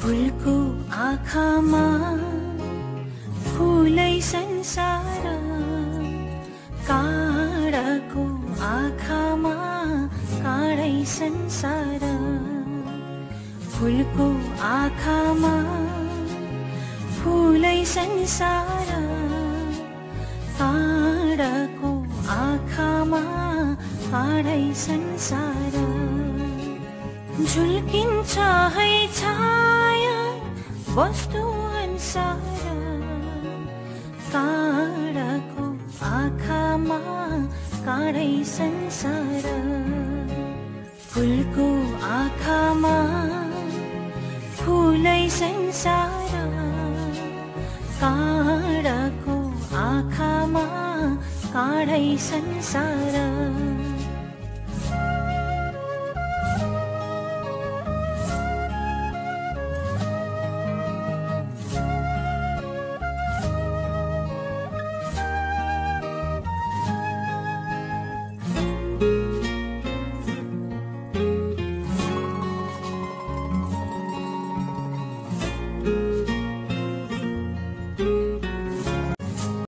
फुलको आँखामा फुलै संसार काँडाको आँखामा काँडै संसार। फुलको आँखामा फुलै संसार काँडाको आँखामा काँडै संसार। झुल्किन्छ है छाया वस्तु अनुसार काँडाको आँखामा काँडै संसार। फुलको आँखामा फुलै संसार। काँडाको आँखामा काँडै संसार।